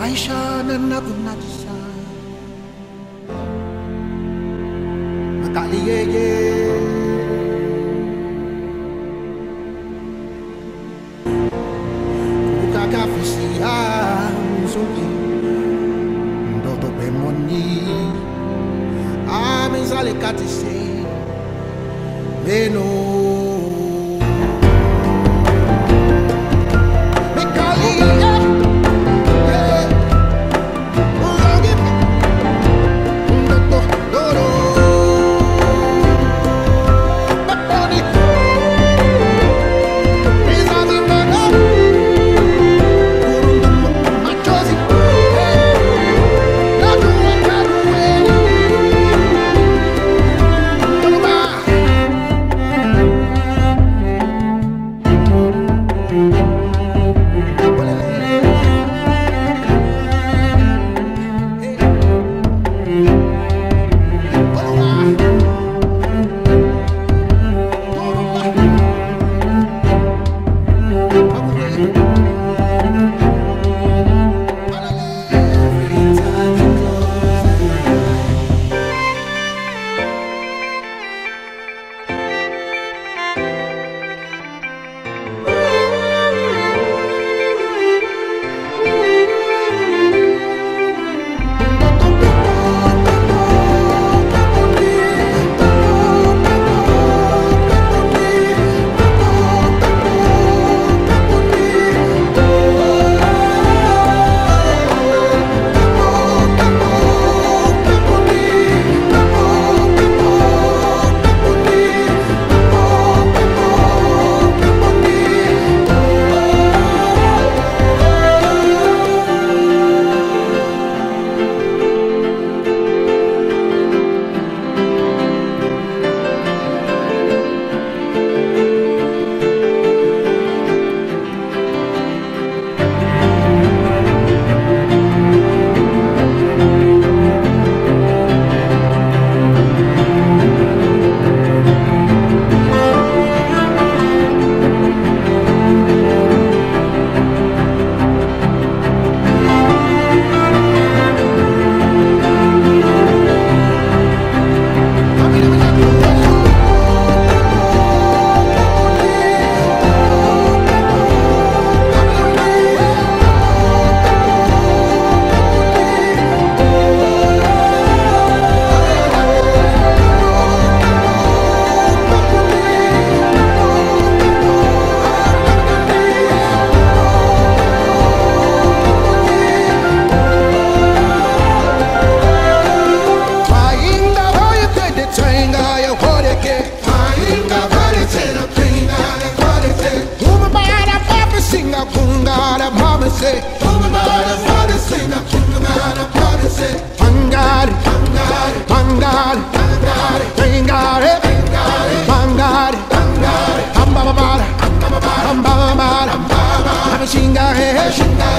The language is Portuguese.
عايشة أنا بنجسة مكالية Kafisia Zuki Ndoto Bemoni Amizale Katise. Beno hadise Tanrılara sadesine Tanrılara hadise Pangari Pangari Pangari Pangari Pangari Pangari Pangari Pangari Ambababara Ambababara Ambababara Ambababara Shinga he he Shinga